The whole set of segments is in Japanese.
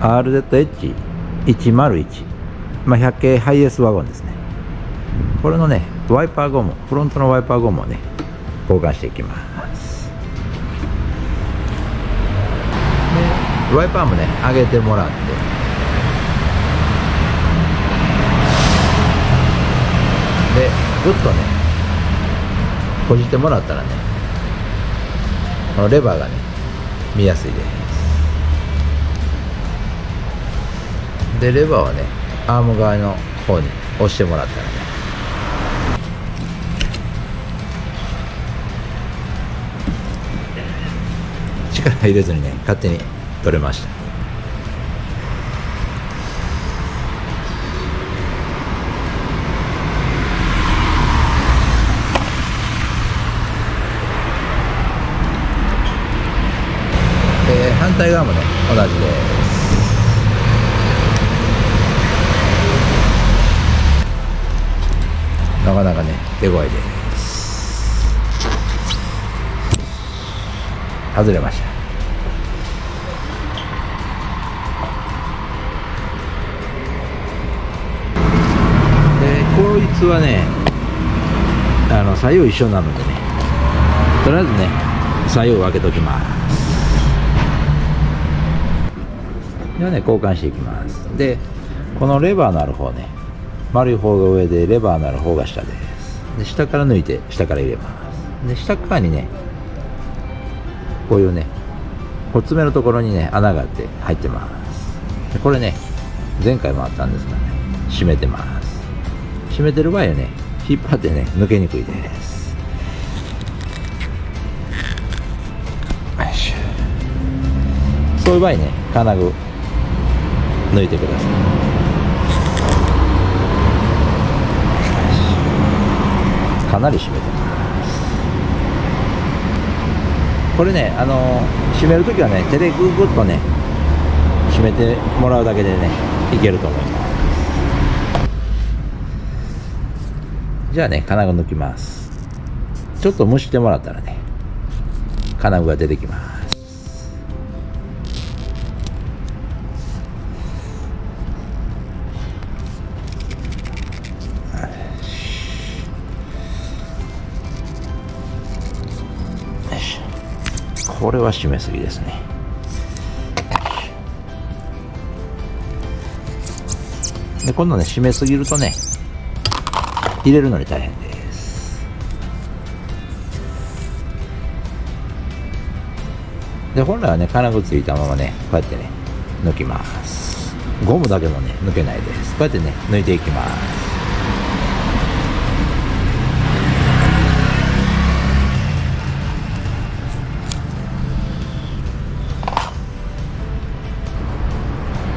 RZH101、まあ、100系ハイエースワゴンですね。これのねワイパーゴムフロントのワイパーゴムをね交換していきます。でワイパーもね上げてもらって。でぐっとね閉じてもらったらねこのレバーがね見やすいで。すでレバーはねアーム側の方に押してもらったらね。力入れずにね勝手に取れました。で反対側もね同じで。すね手強いで。す外れました。でこいつはねあの左右一緒なのでね。とりあえずね左右分けときます。ではね交換していきます。でこのレバーのある方ね。丸い方が上でレバーのある方が下で。すで下から抜いて下から入れます。で下側にねこういうねこ爪のところにね穴があって入ってます。でこれね前回もあったんですがね閉めてます。閉めてる場合はね引っ張ってね抜けにくいです。そういう場合ね金具抜いてください。かなり締めてます。これねあの締める時はね手でググッとね締めてもらうだけでねいけると思います。じゃあね金具抜きます。ちょっと蒸してもらったらね金具が出てきます。これは締めすぎですね。で今度ね締めすぎるとね入れるのに大変です。で本来はね金具ついたままねこうやってね抜きます。ゴムだけもね抜けないです。こうやってね抜いていきます。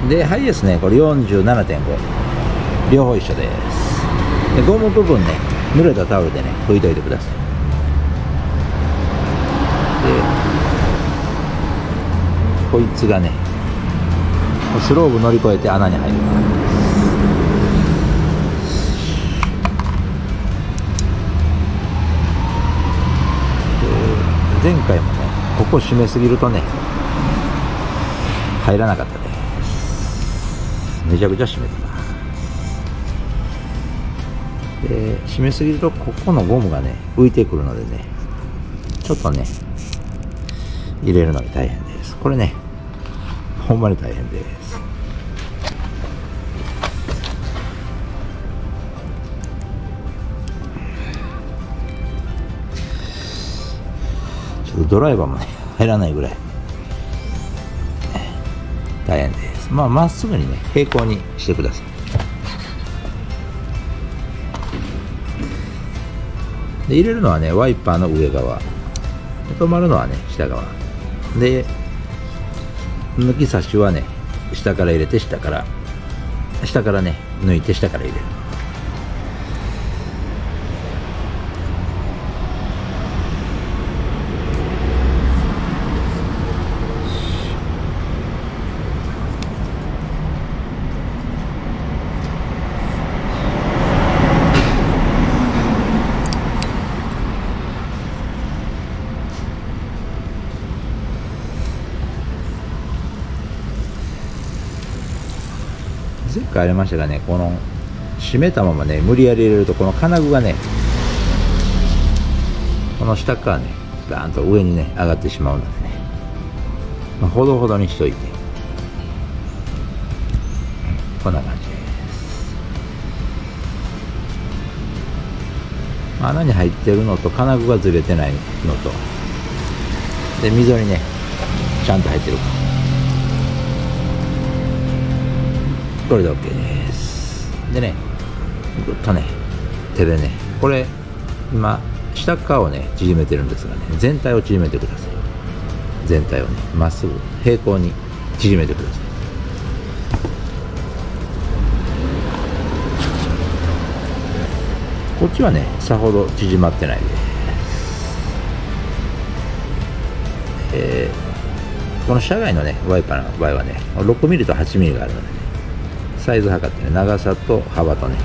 でハイエースねこれ47.5両方一緒です。でゴム部分ね濡れたタオルでね拭いといてください。でこいつがねスローブ乗り越えて穴に入ります。前回もねここ締めすぎるとね入らなかったでめちゃくちゃ締めてます。で締めすぎるとここのゴムがね浮いてくるのでねちょっとね入れるのに大変です。これねほんまに大変です。ちょっとドライバーもね入らないぐらい。大変です。まあまっすぐにね平行にしてください。で入れるのはねワイパーの上側。で止まるのはね下側。で抜き差しはね下から入れて下から。下からね抜いて下から入れる。前回ありましたがねこの締めたままね無理やり入れるとこの金具がねこの下からねガーンと上にね上がってしまうのでね、まあ、ほどほどにしといて。こんな感じです。穴に入ってるのと金具がずれてないのと。で溝にねちゃんと入ってるかこれで OK です。でねぐっとね手でねこれ今下側をね縮めてるんですがね全体を縮めてください。全体をねまっすぐ平行に縮めてください。こっちはねさほど縮まってないです。えー、この車外のねワイパーの場合はね 6mm と 8mm があるのでねサイズ測ってね長さと幅とね。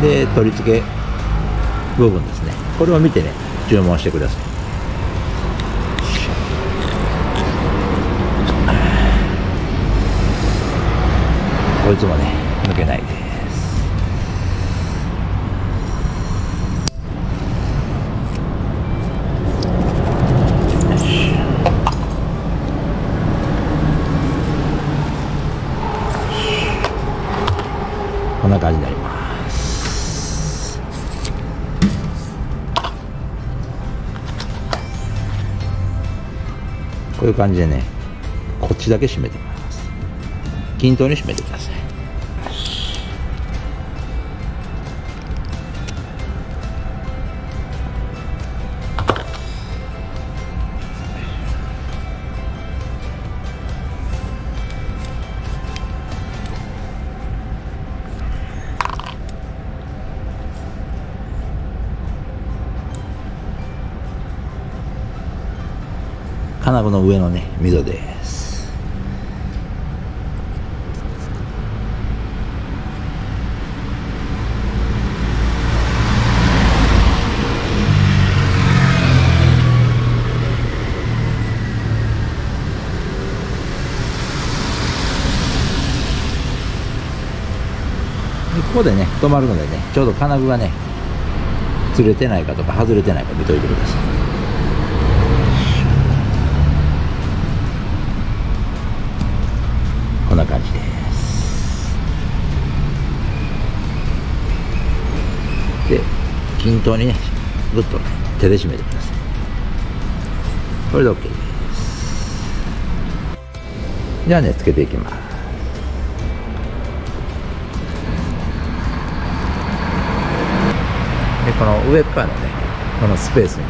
で取り付け部分ですね。これを見てね注文してください。こいつもね抜けないですこんな感じになりますこういう感じでねこっちだけ締めてます。均等に締めてください。金具の上のね溝です。ここでね止まるのでねちょうど金具がねずれてないかとか外れてないか見といてください。均等にねぐっとね手で締めてください。これで OK です。じゃあねつけていきます。でこの上っ側のねこのスペースに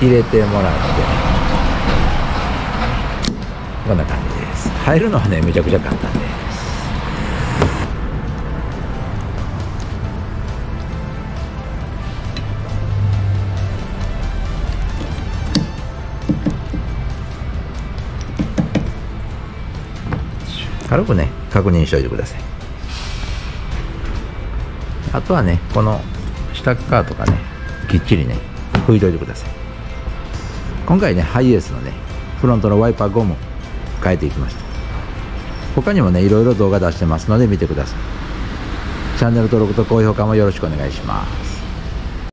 入れてもらってこんな感じです。入るのはねめちゃくちゃ簡単で。軽くね確認しておいてください。あとはねこの下側とかねきっちりね拭いといてください。今回ねハイエースのねフロントのワイパーゴム変えていきました。他にもねいろいろ動画出してますので見てください。チャンネル登録と高評価もよろしくお願いします。